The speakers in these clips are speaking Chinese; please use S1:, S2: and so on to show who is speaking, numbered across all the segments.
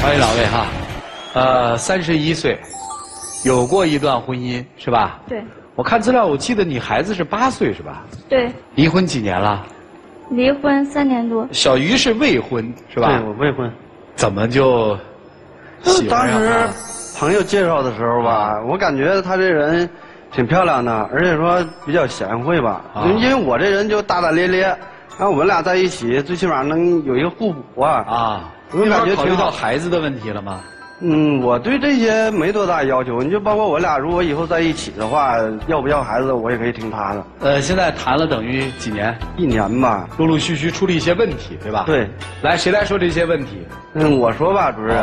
S1: 欢迎两位哈，呃，三十一岁，有过一段婚姻是吧？
S2: 对
S1: 我看资料，我记得你孩子是八岁是吧？
S2: 对，
S1: 离婚几年了？
S2: 离婚三年多。
S1: 小鱼是未婚是吧？
S3: 对，我未婚。
S1: 怎么就喜
S3: 当时？朋友介绍的时候吧，我感觉她这人挺漂亮的，而且说比较贤惠吧。
S1: 啊
S3: 因为我这人就大大咧咧，然后我们俩在一起，最起码能有一个互补啊。
S1: 啊，
S3: 我感觉
S1: 考虑到孩子的问题了吗？
S3: 嗯，我对这些没多大要求。你就包括我俩如果以后在一起的话，要不要孩子，我也可以听他的。
S1: 呃，现在谈了等于几年，
S3: 一年吧。
S1: 陆陆续续出了一些问题，对吧？。
S3: 对，
S1: 来，谁来说这些问题？
S3: 嗯，我说吧，主持人，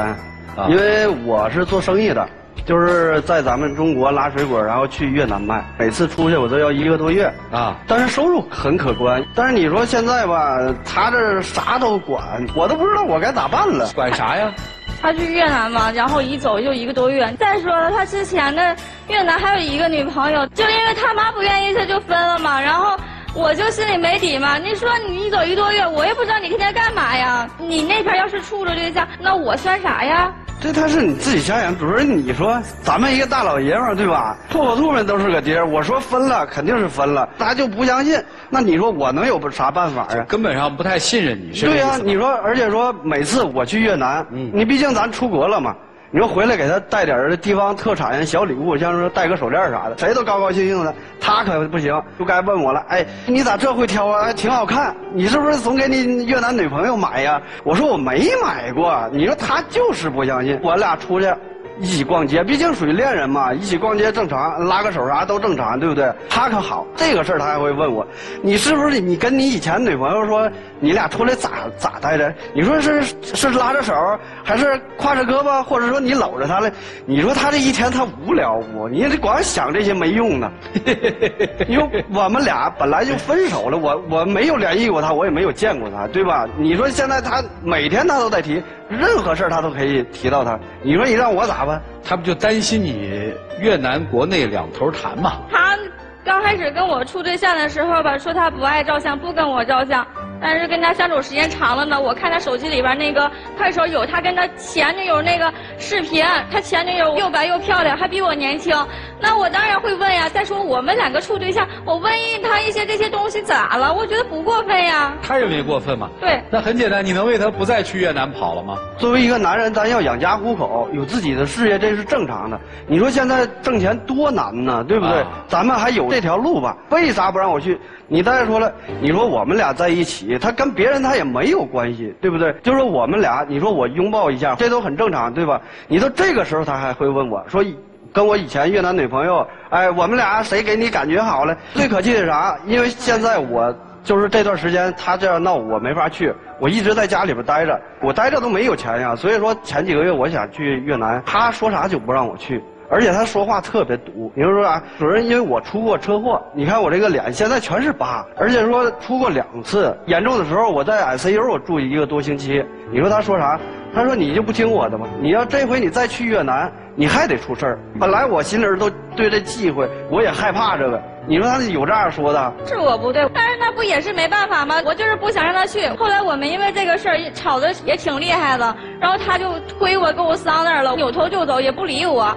S1: 啊
S3: 因为我是做生意的，就是在咱们中国拉水果，然后去越南卖，每次出去我都要一个多月，
S1: 啊，
S3: 但是收入很可观。但是你说现在吧，他这啥都管，我都不知道我该咋办了。
S1: 管啥呀？
S2: 他去越南嘛，然后一走就一个多月。再说了，他之前的越南还有一个女朋友，就因为他妈不愿意，他就分了嘛。然后我就心里没底嘛。你说你一走一个多月，我也不知道你天天干嘛呀。你那边要是处着对象，那我算啥呀？
S3: 这他是你自己想想，主任，你说咱们一个大老爷们儿对吧？破破兔们都是个爹儿，我说分了肯定是分了，大家就不相信。那你说我能有啥办法呀？
S1: 根本上不太信任你，
S3: 对呀、你说，而且说每次我去越南，
S1: 嗯
S3: 你毕竟咱出国了嘛，你说回来给他带点儿地方特产小礼物，像说带个手链啥的，谁都高高兴兴的。他可不行，就该问我了，哎，你咋这会挑啊？还挺好看，你是不是总给你越南女朋友买呀？我说我没买过，你说他就是不相信。我俩出去。一起逛街，毕竟属于恋人嘛，一起逛街正常，拉个手啥都正常，对不对？他可好，这个事儿他还会问我，你是不是你跟你以前女朋友说你俩出来咋咋待着？你说是是拉着手，还是挎着胳膊，或者说你搂着她了？你说他这一天他无聊不？你这光想这些没用的。因为我们俩本来就分手了，我我没有联系过他，我也没有见过他，对吧？你说现在他每天他都在提，任何事儿他都可以提到他。你说你让我咋办？
S1: 他不就担心你越南国内两头谈嘛？
S2: 他刚开始跟我处对象的时候吧，说他不爱照相，不跟我照相。但是跟他相处时间长了呢，我看他手机里边那个快手有他跟他前女友那个视频，他前女友又白又漂亮，还比我年轻。那我当然会问呀。再说我们两个处对象，我问他一些这些东西咋了？我觉得不过分呀。
S1: 他认为过分吗？
S2: 对，
S1: 那很简单，你能为他不再去越南跑了吗？
S3: 作为一个男人，咱要养家糊口，有自己的事业，这是正常的。你说现在挣钱多难呢，对不对？
S1: 啊
S3: 咱们还有这条路吧？为啥不让我去？你再说了，你说我们俩在一起，他跟别人他也没有关系，对不对？就是说我们俩，你说我拥抱一下，这都很正常，对吧？你到这个时候，他还会问我说。跟我以前越南女朋友，哎，我们俩谁给你感觉好了？最可气的是啥？因为现在我就是这段时间他这样闹，我没法去，我一直在家里边待着，我待着都没有钱呀。所以说前几个月我想去越南，他说啥就不让我去。而且他说话特别毒，比如说啊，主任，因为我出过车祸，你看我这个脸现在全是疤，而且说出过两次，严重的时候我在 ICU 我住一个多星期。你说他说啥？他说你就不听我的吗？你要这回你再去越南，你还得出事儿。本来我心里都对这忌讳，我也害怕这个。你说他有这样说的？
S2: 是我不对，但是那不也是没办法吗？我就是不想让他去。后来我们因为这个事儿吵得也挺厉害的，然后他就推我给我桑那儿了，扭头就走，也不理我。